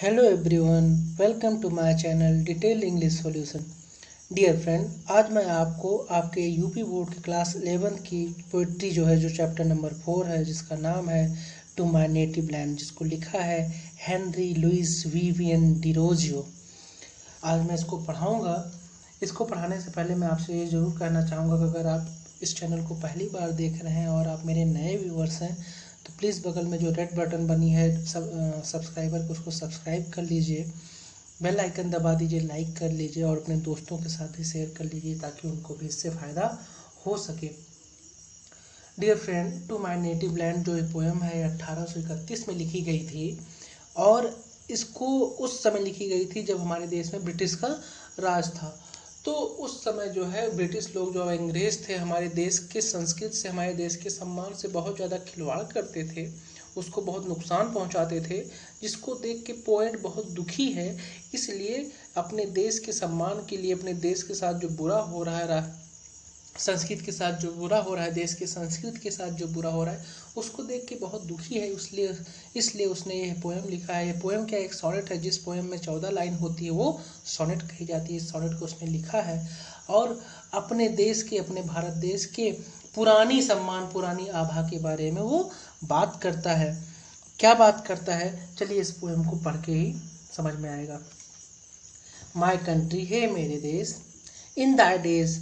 Hello everyone welcome to my channel detail English solution dear friend आज मैं आपको आपके यूपी बोर्ड की क्लास 11 की पोइट्री जो है, जो चैप्टर नंबर फोर है, जिसका नाम है टू माय नेटिव लैंड जिसको लिखा है हेनरी लुइस वीवियन डिरोजियो आज मैं इसको पढ़ाऊँगा। इसको पढ़ाने से पहले मैं आपसे ये ज़रूर कहना चाहूँगा कि अगर आप इस चैनल को पहली बार देख रहे हैं और आप मेरे नए व्यूवर्स हैं तो प्लीज़ बगल में जो रेड बटन बनी है सब सब्सक्राइबर को उसको सब्सक्राइब कर लीजिए। बेल आइकन दबा दीजिए लाइक कर लीजिए और अपने दोस्तों के साथ भी शेयर कर लीजिए ताकि उनको भी इससे फ़ायदा हो सके। Dear friend to my native land जो पोएम है अट्ठारह में लिखी गई थी और इसको उस समय लिखी गई थी जब हमारे देश में ब्रिटिश का राज था। तो उस समय जो है, ब्रिटिश लोग जो अंग्रेज़ थे हमारे देश के संस्कृत से, हमारे देश के सम्मान से बहुत ज़्यादा खिलवाड़ करते थे, उसको बहुत नुकसान पहुंचाते थे, जिसको देख के पोएट बहुत दुखी है, इसलिए अपने देश के सम्मान के लिए, अपने देश के साथ जो बुरा हो रहा है संस्कृत के साथ जो बुरा हो रहा है, देश के संस्कृत के साथ जो बुरा हो रहा है, उसको देख के बहुत दुखी है। इसलिए इसलिए उसने यह पोएम लिखा है। यह पोएम क्या एक सोनेट है, जिस पोएम में चौदह लाइन होती है, वो सोनेट कही जाती है। इस सोनेट को उसने लिखा है। और अपने देश के, अपने भारत देश के पुरानी सम्मान, पुरानी आभा के बारे में वो बात करता है। क्या बात करता है? चलिए इस पोएम को पढ़ के ही समझ में आएगा। माई कंट्री है मेरे देश। इन दाई डेज़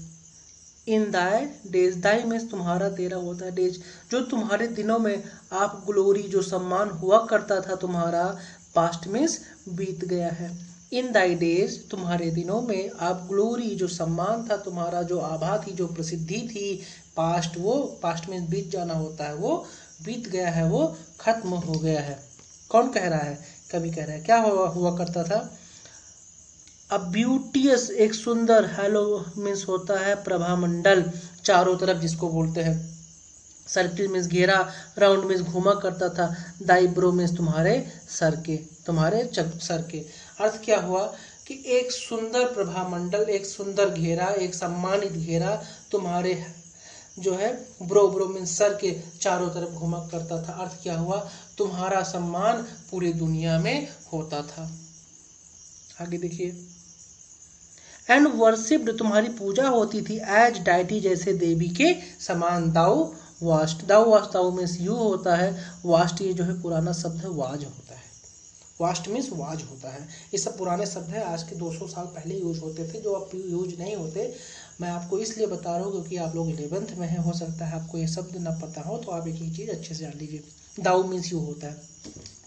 इन दाई डेज़ दाई में तुम्हारा तेरा होता है डेज़। जो तुम्हारे दिनों में आप ग्लोरी जो सम्मान हुआ करता था तुम्हारा पास्ट में बीत गया है। इन दाई डेज़ तुम्हारे दिनों में आप ग्लोरी जो सम्मान था तुम्हारा, जो आभा थी, जो प्रसिद्धि थी पास्ट वो पास्ट में बीत जाना होता है, वो बीत गया है, वो खत्म हो गया है। कौन कह रहा है? कभी कह रहा है, क्या हुआ हुआ करता था? अब ब्यूटियस एक सुंदर हेलो मीन्स होता है प्रभा मंडल चारों तरफ़ जिसको बोलते हैं। सर्किल मीन्स घेरा राउंड मीन्स घूमा करता था। दाई ब्रो मीन्स तुम्हारे सर के, तुम्हारे चक, सर के। अर्थ क्या हुआ कि एक सुंदर प्रभा मंडल एक सुंदर घेरा, एक सम्मानित घेरा तुम्हारे जो है ब्रो ब्रो मीन्स सर के चारों तरफ़ घुमा करता था। अर्थ क्या हुआ? तुम्हारा सम्मान पूरी दुनिया में होता था। आगे देखिए। एंड वर्शिप्ड तुम्हारी पूजा होती थी एज डाइटी जैसे देवी के समान thou vast thou vast thou means you होता है वास्ट ये जो है पुराना शब्द है, वाज होता है। वास्ट मीन्स वाज होता है। ये सब पुराने शब्द है, आज के 200 साल पहले यूज़ होते थे, जो अब यूज़ नहीं होते। मैं आपको इसलिए बता रहा हूँ क्योंकि आप लोग इलेवेंथ में है, हो सकता है आपको ये शब्द ना पता हो तो आप एक ही चीज़ अच्छे से जान लीजिए। दाऊ मीन्स यू होता है।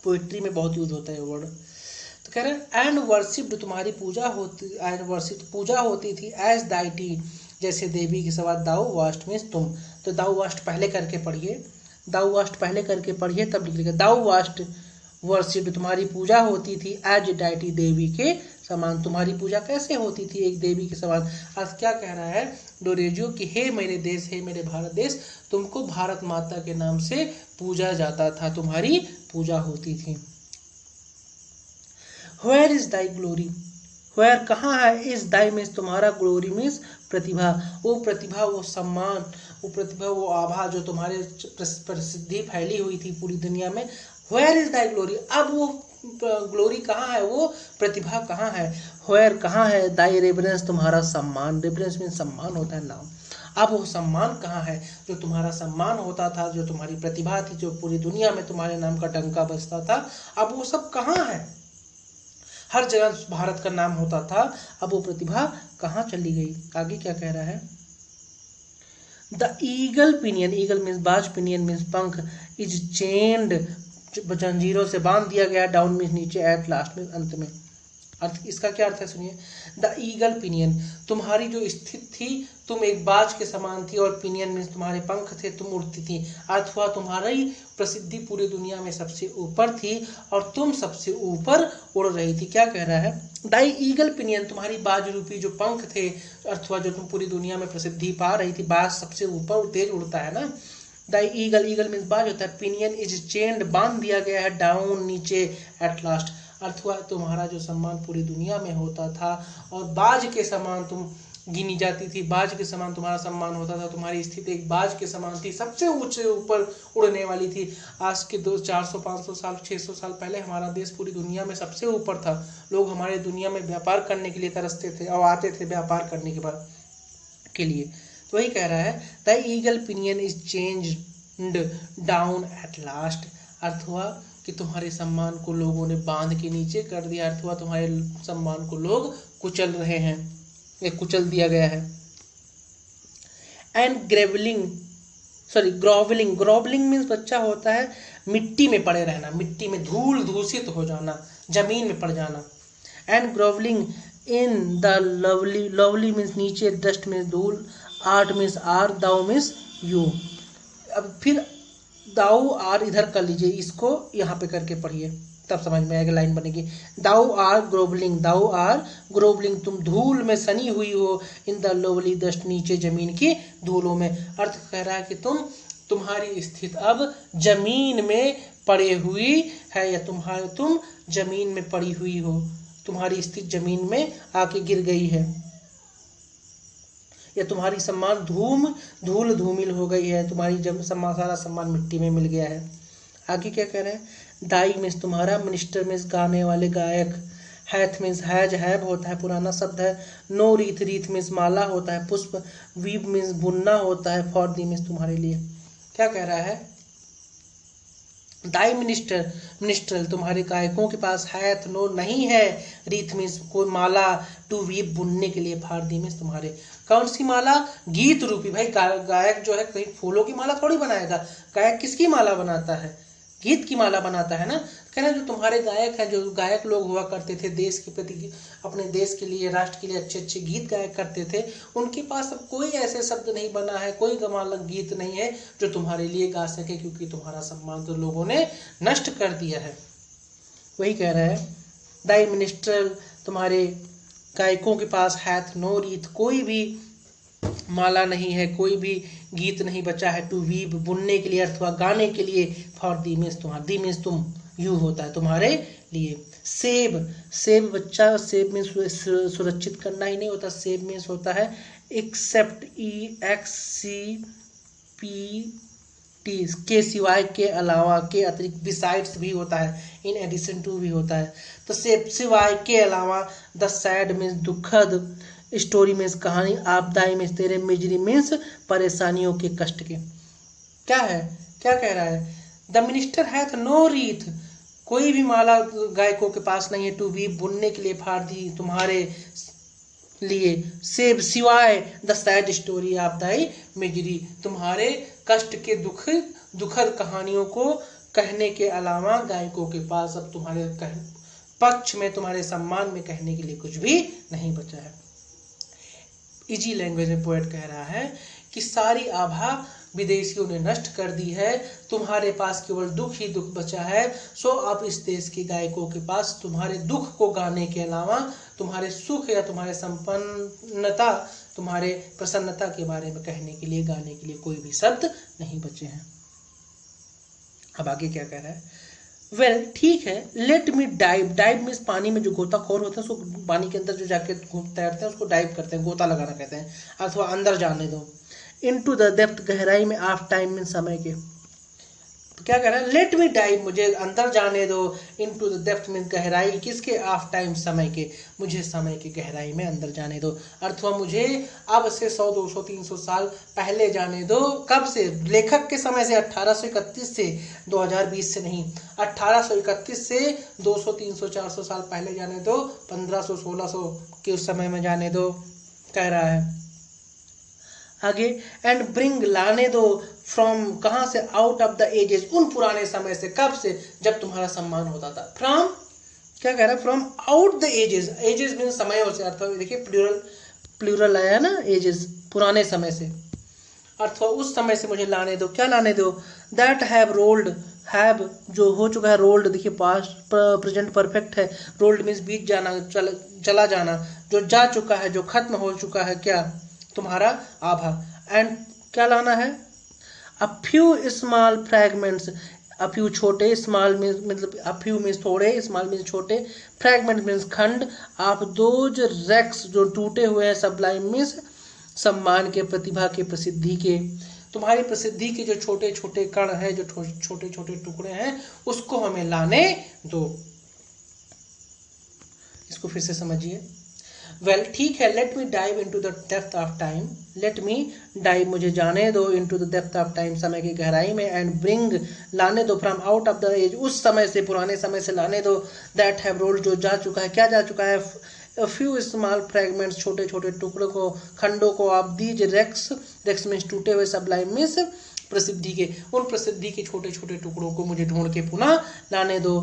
पोइट्री में बहुत यूज़ होता है वर्ड तो कह रहे एंड वर्शिप्ड तुम्हारी पूजा होती, एंड वर्शिप पूजा होती थी, एज दाइटी जैसे देवी के सवाल दाऊ वास्ट मीन्स तुम। तो दाऊ वास्ट पहले करके पढ़िए। दाऊ वास्ट पहले करके पढ़िए, तब लिखिएगा दाऊ वास्ट वर्शिप्ड तुम्हारी पूजा होती थी, एज डाइटी देवी के समान। तुम्हारी पूजा कैसे होती थी एक देवी के समान? आज क्या कह रहा है डोरेजियो कि, हे मेरे देश, हे मेरे भारत देश, तुमको भारत माता के नाम से पूजा जाता था, तुम्हारी पूजा होती थी। Where is thy glory where कहाँ है इस दाई मीन्स तुम्हारा ग्लोरी मीन्स प्रतिभा? वो प्रतिभा, वो सम्मान वो प्रतिभा, वो आभा जो तुम्हारे प्रसिद्धि फैली हुई थी पूरी दुनिया में। वेयर इज़ दाई ग्लोरी अब वो ग्लोरी कहाँ है? वो प्रतिभा कहाँ है? वेयर कहाँ है दाई रेफरेंस तुम्हारा सम्मान। रेफरेंस मीन्स सम्मान होता है नाम। अब वो सम्मान कहाँ है? जो तुम्हारा सम्मान होता था, जो तुम्हारी प्रतिभा थी, जो पूरी दुनिया में तुम्हारे नाम का डंका बजता था, अब वो सब कहाँ है? हर जगह भारत का नाम होता था। अब वो प्रतिभा कहाँ चली गई? आगे क्या कह रहा है? The eagle pinion eagle means बाज पिनियन मीन्स पंख इज़ चेंड जंजीरों से बाँध दिया गया डाउन मीन्स नीचे एट लास्ट में अंत में। अर्थ इसका क्या अर्थ है सुनिए? द ईगल पिनियन तुम्हारी जो स्थित थी, तुम एक बाज के समान थी और पिनियन मीन्स तुम्हारे पंख थे, तुम उड़ती थी। हुआ तुम्हारी प्रसिद्धि पूरी दुनिया में सबसे ऊपर थी और तुम सबसे ऊपर उड़ रही थी। क्या कह रहा है? दाई ईगल पिनियन तुम्हारी बाज रूपी जो पंख थे अर्थवा जो तुम पूरी दुनिया में प्रसिद्धि पा रही थी, बाज सबसे ऊपर तेज उड़ता है ना? दाई ईगल ईगल मीन्स बाज होता है। पिनियन इज़ चेंड बाँध दिया गया है डाउन नीचे एट लास्ट अर्थ हुआ, तुम्हारा जो सम्मान पूरी दुनिया में होता था और बाज के समान तुम गिनी जाती थी, बाज के समान तुम्हारा सम्मान होता था, तुम्हारी स्थिति एक बाज के समान थी, सबसे ऊँचे ऊपर उड़ने वाली थी। आज के दो, चार सौ, पाँच सौ साल छः सौ साल पहले हमारा देश पूरी दुनिया में सबसे ऊपर था। लोग हमारे दुनिया में व्यापार करने के लिए तरसते थे और आते थे व्यापार करने के बाद, के लिए। तो वही कह रहा है the eagle pinion is chained down at last अर्थ हुआ कि तुम्हारे सम्मान को लोगों ने बाँध के नीचे कर दिया हुआ तुम्हारे सम्मान को लोग कुचल रहे हैं, या कुचल दिया गया है। And grovelling sorry grovelling grovelling means बच्चा होता है मिट्टी में पड़े रहना, मिट्टी में धूल दूषित हो जाना, ज़मीन में पड़ जाना। And grovelling in the lovely lovely means नीचे डस्ट में धूल art means are thou means you अब फिर दाऊ आर इधर कर लीजिए, इसको यहाँ पे करके पढ़िए, तब समझ में आएगा, लाइन बनेगी। दाऊ आर ग्रोबलिंग, दाऊ आर ग्रोबलिंग, तुम धूल में सनी हुई हो, इन द लोवली दस्ट नीचे ज़मीन की धूलों में। अर्थ कह रहा है कि तुम, तुम्हारी स्थिति अब ज़मीन में पड़े हुई है, या तुम्हारे तुम ज़मीन में पड़ी हुई हो, तुम्हारी स्थिति ज़मीन में आके गिर गई है। या तुम्हारी सम्मान धूम, धूल धूमिल हो गई है, तुम्हारी जब सम्मान, सारा सम्मान मिट्टी में मिल गया है। आगे क्या कह रहे हैं? दाई मीन्स तुम्हारा, मिनिस्टर मीन्स गाने वाले गायक। हैथ मीन्स हैज़, हैब होता है, पुराना शब्द है। नो रीथ रीथ मीन्स माला होता है, पुष्प। वीब मीन्स बुनना होता है फॉर दी मीन्स तुम्हारे लिए। क्या कह रहा है? दाई मिनिस्टर मिनिस्टर, तुम्हारे गायकों के पास है नो नहीं है। रीत मीन्स कोई माला, टू वीप बुनने के लिए फारदी मीन्स तुम्हारे कौन सी माला? गीत रूपी। भाई गायक जो है, कहीं फूलों की माला थोड़ी बनाएगा। गायक किसकी माला बनाता है? गीत की माला बनाता है ना? कहना जो तुम्हारे गायक हैं, जो गायक लोग हुआ करते थे, देश के प्रति, अपने देश के लिए, राष्ट्र के लिए अच्छे अच्छे गीत गाया करते थे, उनके पास अब कोई ऐसे शब्द नहीं बना है, कोई गमालक गीत नहीं है, जो तुम्हारे लिए गा सके, क्योंकि तुम्हारा सम्मान तो लोगों ने नष्ट कर दिया है। वही कह रहा है दाई मिनिस्टर तुम्हारे गायकों के पास हैथ, नो रीत, कोई भी माला नहीं है, कोई भी गीत नहीं बचा है टू वीव बुनने के लिए अथवा गाने के लिए फॉर दी मीन्स तुम्हारा दी मीन्स तुम यू होता है तुम्हारे लिए। सेब सेब बच्चा, सेब मीन्स सुरक्षित करना ही नहीं होता, सेब मीन्स होता है except E X C P T के सिवाय के अलावा के अतिरिक्त बिसाइड्स भी होता है इन एडिशन टू भी होता है। तो सेब सिवाय के अलावा द सैड मीन्स दुखद स्टोरी मीन्स कहानी आपदाई मीन्स तेरे मिजरी मीन्स परेशानियों के कष्ट के। क्या है? क्या कह रहा है? The minister hath no wreath कोई भी माला गायकों के पास नहीं है टू वी बुनने के लिए फाड़ दी तुम्हारे लिए। सेब सिवाय द सैड स्टोरी आपदाई मिजरी तुम्हारे कष्ट के दुख, दुखद कहानियों को कहने के अलावा गायकों के पास अब तुम्हारे कह, पक्ष में, तुम्हारे सम्मान में कहने के लिए कुछ भी नहीं बचा है। इजी लैंग्वेज में पोएट कह रहा है कि सारी आभा विदेशियों ने नष्ट कर दी है तुम्हारे पास केवल दुख ही दुख बचा है। सो अब इस देश के गायकों के पास तुम्हारे दुख को गाने के अलावा तुम्हारे सुख या तुम्हारे संपन्नता तुम्हारे प्रसन्नता के बारे में कहने के लिए गाने के लिए कोई भी शब्द नहीं बचे हैं। अब आगे क्या कह रहा है? वेल well, ठीक है let me dive dive means पानी में जो गोताखोर होते हैं उसको पानी के अंदर जो जाके तैरते हैं उसको डाइव करते हैं गोता लगाना कहते हैं अथवा अंदर जाने दो। इन टू द डेप्थ गहराई में आफ टाइम मीन समय के। तो क्या कह रहा है लेट मी डाइव मुझे अंदर जाने दो। Into the depth mean गहराई किसके? आफ टाइम समय के। मुझे समय की गहराई में अंदर जाने दो। अर्थवा मुझे अब से 100 200 300 साल पहले जाने दो। कब से? लेखक के समय से 1831 से 2020 से नहीं। 1831 से 200 300 400 साल पहले जाने दो। 1500 1600 के उस समय में जाने दो। कह रहा है। आगे एंड ब्रिंग लाने दो फ्रॉम कहाँ से? आउट ऑफ़ द एजेस उन पुराने समय से कब से? जब तुम्हारा सम्मान होता था। फ्रॉम क्या कह रहा है? From out the ages ages mean समय से अर्थ देखिए प्लूरल प्लूरल आया ना एजेस पुराने समय से। अर्थवा उस समय से मुझे लाने दो। क्या लाने दो? दैट हैव रोल्ड हैव जो हो चुका है रोल्ड देखिए पास्ट प्रेजेंट परफेक्ट है। रोल्ड मीन्स बीत जाना चल, चला जाना। जो जा चुका है जो खत्म हो चुका है क्या? तुम्हारा आभा। एंड क्या लाना है? A few small fragments a few छोटे स्मॉल मीन्स मतलब अफ्यू मीन्स थोड़े स्मॉल मीन्स छोटे फ्रैगमेंट मीन्स खंड। आप दोज रेक्स जो टूटे हुए हैं सबलाइम मीन्स सम्मान के, प्रतिभा के, प्रसिद्धि के। तुम्हारी प्रसिद्धि के जो छोटे छोटे कण हैं, जो छोटे छोटे टुकड़े हैं, उसको हमें लाने दो। इसको फिर से समझिए। वेल ठीक है let me dive into the depth of time let me dive मुझे जाने दो into the depth of time समय की गहराई में एंड ब्रिंग लाने दो from out of the age उस समय से, पुराने समय से लाने दो दैट हैव रोल्ड जो जा चुका है, क्या जा चुका है फ्यू स्मॉल फ्रेगमेंट्स छोटे छोटे टुकड़ों को, खंडों को आप दीज रेक्स रेक्स मीन्स टूटे हुए सबलाइम मीन्स प्रसिद्धि के, उन प्रसिद्धि के छोटे छोटे टुकड़ों को मुझे ढूंढ के पुनः लाने दो।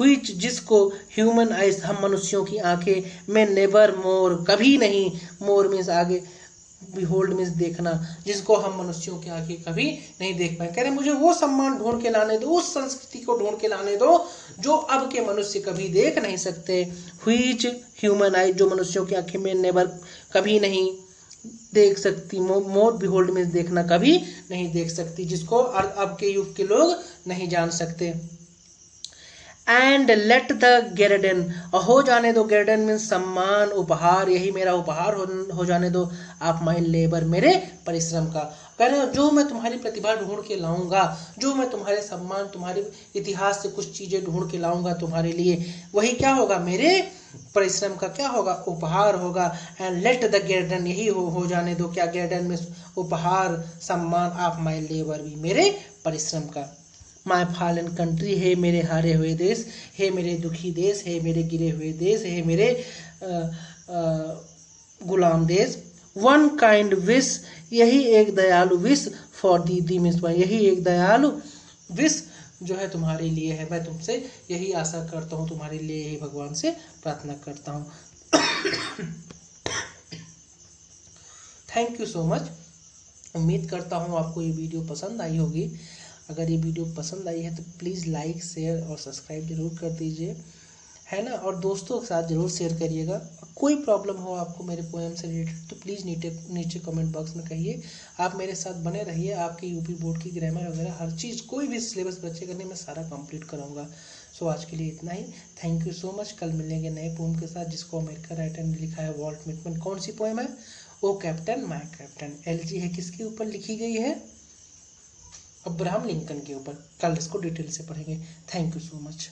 हुई जिसको ह्यूमन आइज़ हम मनुष्यों की आँखें, में नेवर मोर कभी नहीं मोर मीन्स आगे बिहोल्ड मीन्स देखना, जिसको हम मनुष्यों की आँखें कभी नहीं देख पाए कह रहे, मुझे वो सम्मान ढूंढ के लाने दो, उस संस्कृति को ढूंढ के लाने दो, जो अब के मनुष्य कभी देख नहीं सकते। हुईच ह्यूमन आइज़ जो मनुष्यों की आँखें में नेवर कभी नहीं देख सकती। मोर बिहोल्ड मीन्स देखना, कभी नहीं देख सकती, जिसको अब के युग के लोग नहीं जान सकते। एंड लेट द गेरेडन हो जाने दो गेरेडन मीन सम्मान उपहार यही मेरा उपहार हो, हो जाने दो आप माई लेबर मेरे परिश्रम का कह रहे हो जो मैं तुम्हारी प्रतिभा ढूंढ के लाऊँगा जो मैं तुम्हारे सम्मान तुम्हारे इतिहास से कुछ चीज़ें ढूंढ के लाऊँगा तुम्हारे लिए वही क्या होगा मेरे परिश्रम का क्या होगा उपहार होगा एंड लेट द गेर्डन यही हो हो जाने दो क्या गेर्डन में उपहार सम्मान आप माई लेबर भी मेरे परिश्रम का माय फॉलन कंट्री, है मेरे हारे हुए देश, हे मेरे दुखी देश, है मेरे गिरे हुए देश, है मेरे गुलाम देश। वन काइंड विश यही एक दयालु wish for the the miss यही एक दयालु विश जो है तुम्हारे लिए है। मैं तुमसे यही आशा करता हूँ, तुम्हारे लिए यही भगवान से प्रार्थना करता हूँ। थैंक यू सो मच उम्मीद करता हूँ आपको ये वीडियो पसंद आई होगी। अगर ये वीडियो पसंद आई है तो प्लीज़ लाइक, शेयर और सब्सक्राइब ज़रूर कर दीजिए, है ना? और दोस्तों के साथ ज़रूर शेयर करिएगा। कोई प्रॉब्लम हो आपको मेरे पोएम से रिलेटेड तो प्लीज़ नीचे नीचे कमेंट बॉक्स में कहिए। आप मेरे साथ बने रहिए। आपके यूपी बोर्ड की ग्रामर वगैरह, हर चीज़, कोई भी सिलेबस बच्चे करने में सारा कंप्लीट करूँगा सो, आज के लिए इतना ही। थैंक यू सो मच कल मिलेंगे नए पोम के साथ, जिसको अमेरिका राइटर ने लिखा है वॉल्ट मिटमेंट कौन सी पोएम है? O captain my captain elegy है किसके ऊपर लिखी गई है? अब्राहम लिंकन के ऊपर कल इसको डिटेल से पढ़ेंगे। Thank you so much